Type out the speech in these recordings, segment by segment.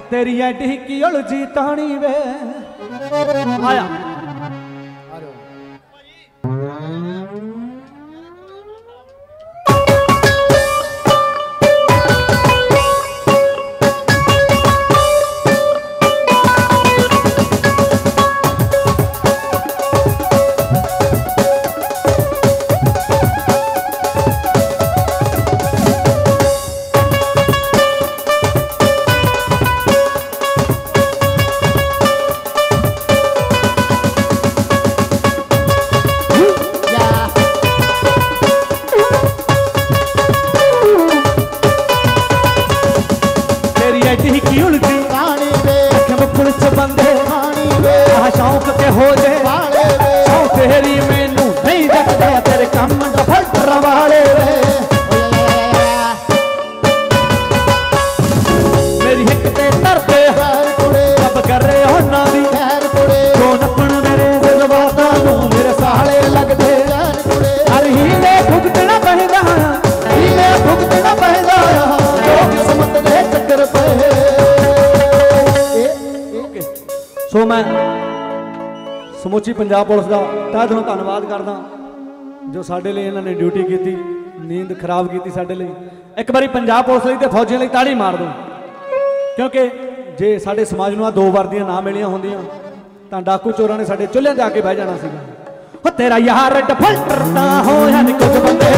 ਤੇਰੀ ਐਡੀ ਕੀ ਉਲਝੀ ਤਾਣੀ ਵੇ। ਆਇਆ। ਵਾਲੇ ਵੇ। ਮੇਰੀ ਹਿੱਕ ਤੇ ਤਰਦੇ ਖੈਰ ਕੁੜੇ। ਰੱਬ ਕਰੇ ਉਹਨਾਂ ਦੀ। ਖੈਰ ਕੁੜੇ। ਜੋ ਨੱਪਣ ਮੇਰੇ ਜਜ਼ਬਾਤਾਂ ਨੂੰ ਮੇਰੇ ਸਾਲੇ ਲੱਗਦੇ। ਖੈਰ ਕੁੜੇ। ਹਰ ਹੀਲੇ ਭੁਗਤਣਾ ਪੈਂਦਾ। ਹੀਲੇ ਭੁਗਤਣਾ ਪੈਂਦਾ। ਜੋ ਕਿਸਮਤ ਦੇ ਚੱਕਰ ਪਏ। ਇਹ ਸੋ ਮੈਂ ਸਮੁੱਚੀ ਪੰਜਾਬ ਪੁਲਿਸ ਦਾ ਤਹਿ ਦਿਲੋਂ ਧੰਨਵਾਦ ਕਰਦਾ। ਜੋ ਸਾਡੇ ਲਈ ਇਹਨਾਂ ਨੇ ਡਿਊਟੀ ਕੀਤੀ, ਨੀਂਦ ਖਰਾਬ ਕੀਤੀ ਸਾਡੇ ਲਈ। ਇੱਕ ਵਾਰੀ ਪੰਜਾਬ ਪੁਲਿਸ ਲਈ ਤੇ ਫੌਜੀਆਂ ਲਈ ਤਾੜੀ ਮਾਰ ਦਿਓ। ਕਿਉਂਕਿ ਜੇ ਸਾਡੇ ਸਮਾਜ ਨੂੰ ਆ ਦੋ ਵਰਦੀਆਂ ਨਾ ਮਿਲੀਆਂ ਹੁੰਦੀਆਂ, ਤਾਂ ਡਾਕੂ ਚੋਰਾਂ ਨੇ ਸਾਡੇ ਚੁੱਲ੍ਹੇ ਤੇ ਆ ਕੇ ਬਹਿ ਜਾਣਾ ਸੀਗਾ। ਹੋ ਤੇਰਾ ਯਾਰ ਡਫਲਟਰ ਤਾਂ ਹੋਇਆ ਨੀ ਕੁਝ ਬੰਦੇ।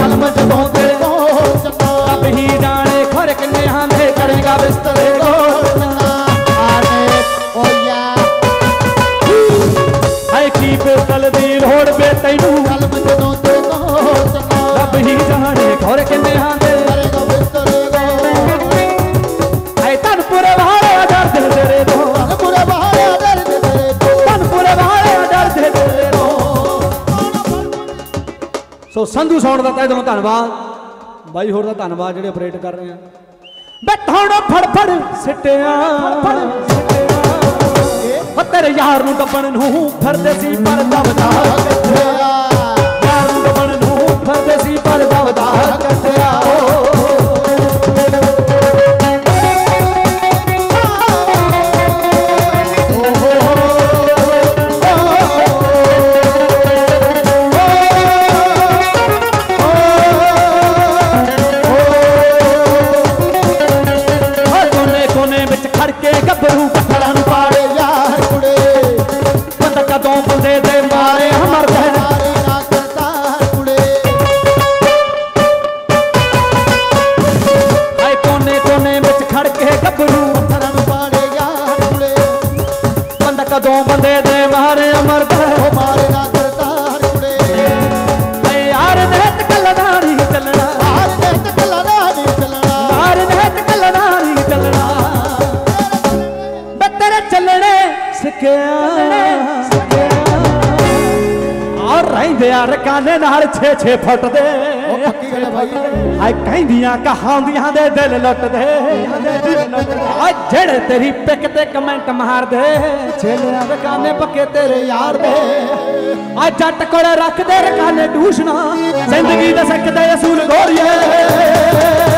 ਕਲਮ ਜਦੋਂ ਤੇਰੇ ਰੱਬ ਹੀ ਜਾਣੇ ਖਰ ਕਿੰਨੇ ਹਾਂਦੇ ਕਰੇਗਾ ਬਿਸਤਰੇ ਗੋਲ ਐ ਕੀ ਪਿਸਤਲ ਦੀ ਲੋੜ ਵੇ ਤੈਨੂੰ? ਸੋ ਸੰਧੂ ਸੌਣ ਦਾ ਤਹਿ ਦਿਲੋਂ ਧੰਨਵਾਦ। ਬਾਈ ਹੋਰ ਦਾ ਧੰਨਵਾਦ ਜਿਹੜੇ ਆਪਰੇਟ ਕਰ ਰਹੇ ਆ। ਬੈਠਾਉਣਾ ਫੜ ਫੜ ਸਿੱਟਿਆ। ਫੜ ਸਿੱਟਿਆ। ਤੇਰੇ ਯਾਰ ਨੂੰ ਦੱਬਣ ਨੂੰ ਫਿਰਦੇ ਸੀ ਪਰ ਦਬਦਾ ਯਾਰ ਔਰ ਰਹਿੰਦੇ ਆ ਰਕਾਨੇ ਨਾਲ 6-6 ਫੁੱਟ ਦੇ। ਹਾਏ ਕਹਿੰਦੀਆਂ ਕਹਾਉਂਦੀਆਂ ਦੇ ਦਿਲ ਲੁੱਟਦੇ। ਆ ਜਿਹੜੇ ਤੇਰੀ ਪਿੱਕ ਤੇ ਕਮੈਂਟ ਮਾਰਦੇ। ਛੇਲਿਆਂ ਰਕਾਨੇ ਪੱਕੇ ਤੇਰੇ ਯਾਰ ਦੇ। ਆ ਜੱਟ ਕੋਲੇ ਰੱਖਦੇ ਰਕਾਨੇ ਟੂਸ਼ਣਾ ਜ਼ਿੰਦਗੀ ਦਾ ਸਿੱਖਦੇ ਅਸੂਲ ਗੋਰੀਏ।